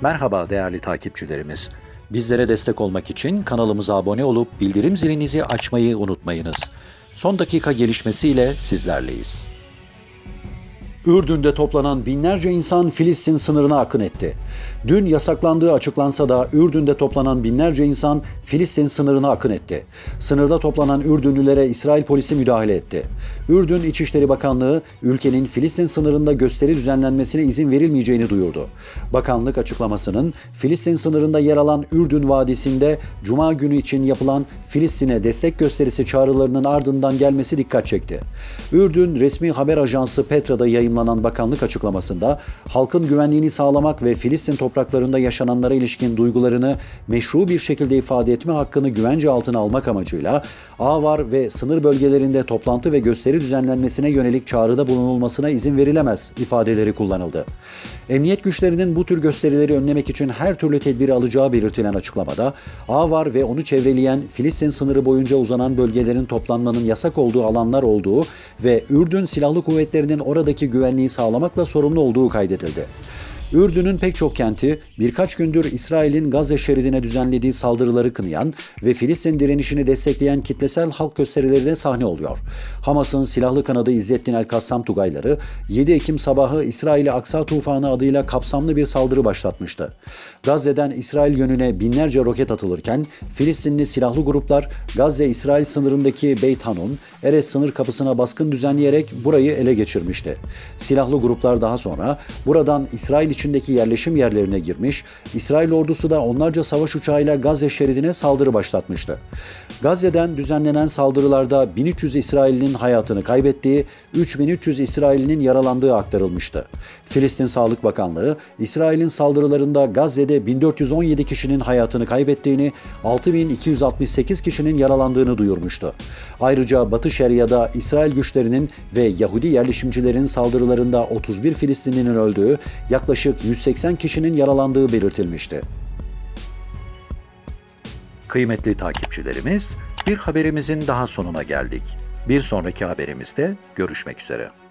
Merhaba değerli takipçilerimiz. Bizlere destek olmak için kanalımıza abone olup bildirim zilinizi açmayı unutmayınız. Son dakika gelişmesiyle sizlerleyiz. Ürdün'de toplanan binlerce insan Filistin sınırına akın etti. Dün yasaklandığı açıklansa da Ürdün'de toplanan binlerce insan Filistin sınırına akın etti. Sınırda toplanan Ürdünlülere İsrail polisi müdahale etti. Ürdün İçişleri Bakanlığı ülkenin Filistin sınırında gösteri düzenlenmesine izin verilmeyeceğini duyurdu. Bakanlık açıklamasının Filistin sınırında yer alan Ürdün Vadisi'nde Cuma günü için yapılan Filistin'e destek gösterisi çağrılarının ardından gelmesi dikkat çekti. Ürdün resmi haber ajansı Petra'da yayınlanan bakanlık açıklamasında halkın güvenliğini sağlamak ve Filistin topraklarında yaşananlara ilişkin duygularını meşru bir şekilde ifade etme hakkını güvence altına almak amacıyla Avar ve sınır bölgelerinde toplantı ve gösteri düzenlenmesine yönelik çağrıda bulunulmasına izin verilemez ifadeleri kullanıldı. Emniyet güçlerinin bu tür gösterileri önlemek için her türlü tedbiri alacağı belirtilen açıklamada, Avar ve onu çevreleyen Filistin sınırı boyunca uzanan bölgelerin toplanmanın yasak olduğu alanlar olduğu ve Ürdün Silahlı Kuvvetleri'nin oradaki güvenliği sağlamakla sorumlu olduğu kaydedildi. Ürdün'ün pek çok kenti birkaç gündür İsrail'in Gazze şeridine düzenlediği saldırıları kınayan ve Filistin direnişini destekleyen kitlesel halk gösterilerine sahne oluyor. Hamas'ın silahlı kanadı İzzettin El-Kassam Tugayları 7 Ekim sabahı İsrail'e Aksa Tufanı adıyla kapsamlı bir saldırı başlatmıştı. Gazze'den İsrail yönüne binlerce roket atılırken Filistinli silahlı gruplar Gazze-İsrail sınırındaki Beyt Hanun, Erez sınır kapısına baskın düzenleyerek burayı ele geçirmişti. Silahlı gruplar daha sonra buradan İsrail içindeki yerleşim yerlerine girmiş, İsrail ordusu da onlarca savaş uçağıyla Gazze şeridine saldırı başlatmıştı. Gazze'den düzenlenen saldırılarda 1300 İsrail'in hayatını kaybettiği, 3300 İsrail'in yaralandığı aktarılmıştı. Filistin Sağlık Bakanlığı, İsrail'in saldırılarında Gazze'de 1417 kişinin hayatını kaybettiğini, 6268 kişinin yaralandığını duyurmuştu. Ayrıca Batı Şeria'da İsrail güçlerinin ve Yahudi yerleşimcilerin saldırılarında 31 Filistinlinin öldüğü, yaklaşık 180 kişinin yaralandığı belirtilmişti. Kıymetli takipçilerimiz, bir haberimizin daha sonuna geldik. Bir sonraki haberimizde görüşmek üzere.